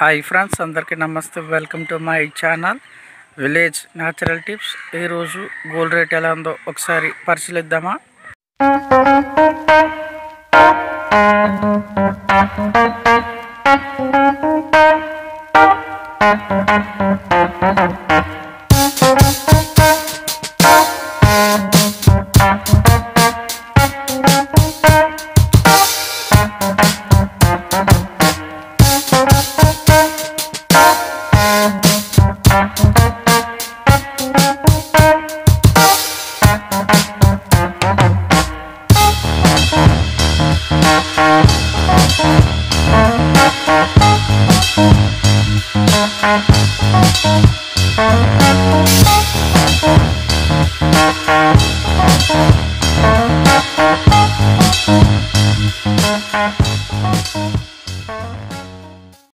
Hi friends అందరికీ నమస్తే. Welcome to my channel village natural tips. ఈరోజు గోల్డ్ రేట్ ఎలా ఉందో ఒకసారి పరిశీలిద్దామా? Música